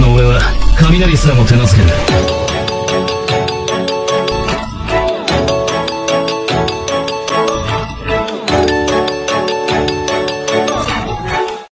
の俺は雷すらも手なずける